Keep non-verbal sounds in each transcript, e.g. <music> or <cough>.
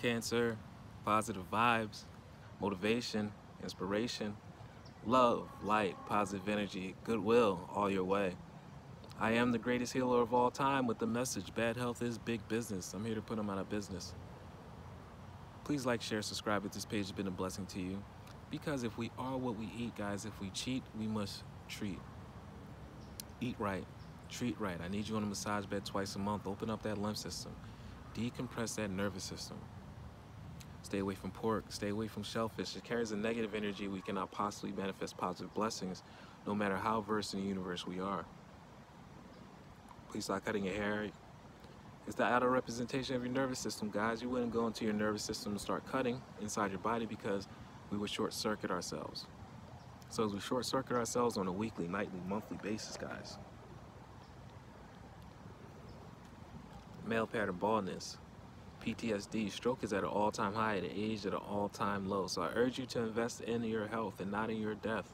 Cancer, positive vibes, motivation, inspiration, love, light, positive energy, goodwill all your way. I am the greatest healer of all time with the message bad health is big business. I'm here to put them out of business. Please like, share, subscribe if this page has been a blessing to you. Because if we are what we eat, guys, if we cheat, we must treat. Eat right, treat right. I need you on a massage bed twice a month. Open up that lymph system. Decompress that nervous system. Stay away from pork. Stay away from shellfish. It carries a negative energy. We cannot possibly manifest positive blessings, no matter how versed in the universe we are. Please stop cutting your hair. It's the outer representation of your nervous system, guys. You wouldn't go into your nervous system and start cutting inside your body because we would short circuit ourselves. So as we short circuit ourselves on a weekly, nightly, monthly basis, guys. Male pattern baldness, PTSD, stroke is at an all-time high and age at an all-time low. So I urge you to invest in your health and not in your death.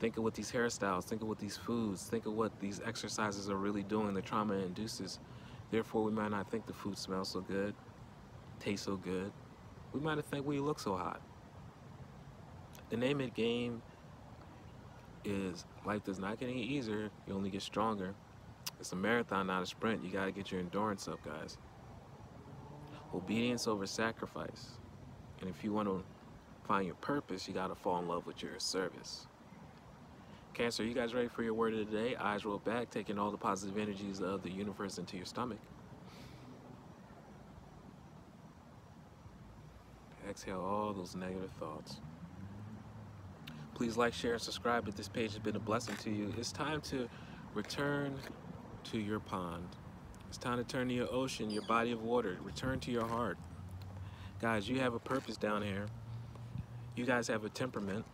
Think of what these hairstyles, think of what these foods, think of what these exercises are really doing, the trauma induces. Therefore, we might not think the food smells so good, tastes so good. We might think we look so hot. The name of the game is life does not get any easier, you only get stronger. It's a marathon, not a sprint. You gotta get your endurance up, guys. Obedience over sacrifice. And if you want to find your purpose, you gotta fall in love with your service. Cancer, you guys ready for your word of the day? Eyes roll back, taking all the positive energies of the universe into your stomach. Exhale all those negative thoughts. Please like, share, and subscribe if this page has been a blessing to you. It's time to return to your pond. It's time to turn to your ocean, your body of water. Return to your heart. Guys, you have a purpose down here. You guys have a temperament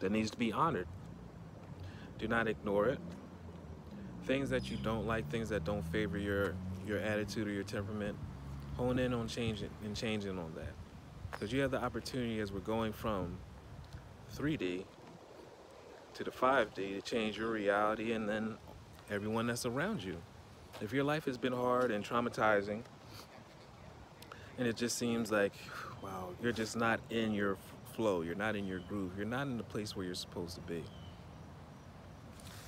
that needs to be honored. Do not ignore it. Things that you don't like, things that don't favor your your attitude or your temperament, hone in on changing and changing on that. Because you have the opportunity as we're going from 3D to the 5D to change your reality and then everyone that's around you. If your life has been hard and traumatizing, and it just seems like, wow, you're just not in your flow, you're not in your groove, you're not in the place where you're supposed to be.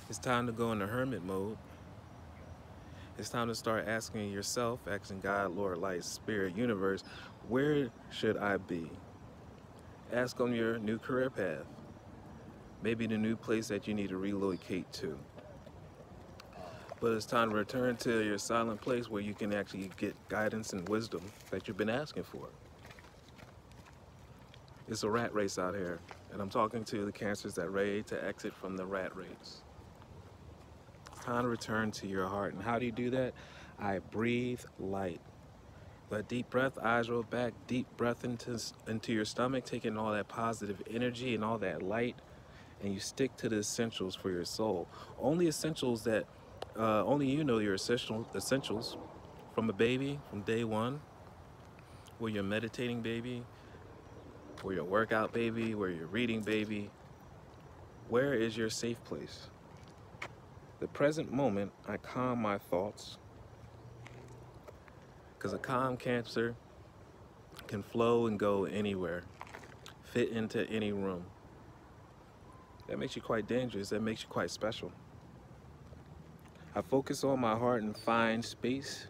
It's time to go into hermit mode. It's time to start asking yourself, asking God, Lord, Light, Spirit, Universe, where should I be? Ask on your new career path. Maybe the new place that you need to relocate to. But it's time to return to your silent place where you can actually get guidance and wisdom that you've been asking for. It's a rat race out here, and I'm talking to the cancers that ready to exit from the rat race. It's time to return to your heart. And how do you do that? I breathe light. Let deep breath, eyes roll back, deep breath into, into your stomach, taking all that positive energy and all that light, and you stick to the essentials for your soul. Only essentials that, uh, only you know your essential, essentials from a baby, from day one, where you're meditating baby, where you're workout baby, where you're reading baby. Where is your safe place? The present moment, I calm my thoughts, because a calm cancer can flow and go anywhere, fit into any room. That makes you quite dangerous. That makes you quite special. I focus on my heart and find space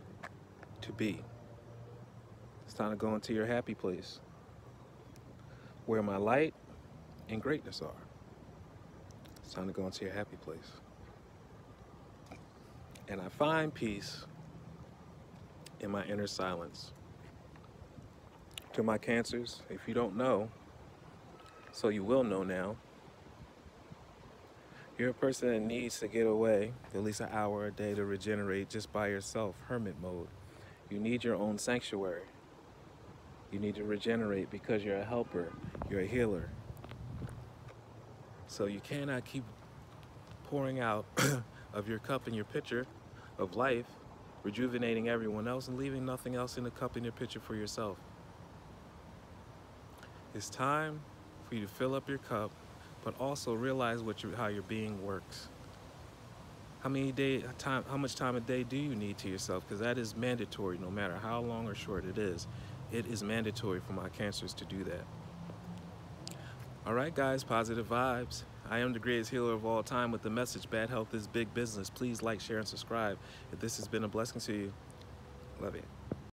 to be. It's time to go into your happy place where my light and greatness are. It's time to go into your happy place. And I find peace in my inner silence. To my cancers, if you don't know, so you will know now, you're a person that needs to get away at least an hour a day to regenerate just by yourself, hermit mode. You need your own sanctuary. You need to regenerate because you're a helper, you're a healer. So you cannot keep pouring out <coughs> of your cup and your pitcher of life rejuvenating everyone else and leaving nothing else in the cup and your pitcher for yourself. It's time for you to fill up your cup, but also realize what you, how your being works. How many day time? How much time a day do you need to yourself? Because that is mandatory, no matter how long or short it is. It is mandatory for my cancers to do that. All right, guys, positive vibes. I am the greatest healer of all time with the message bad health is big business. Please like, share, and subscribe. If this has been a blessing to you, love you.